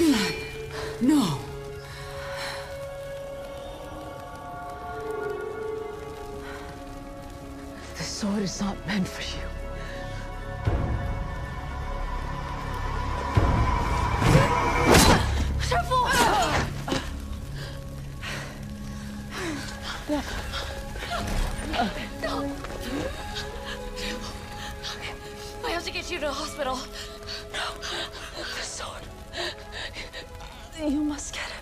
No. The sword is not meant for you. I have to get you to the hospital. No sword.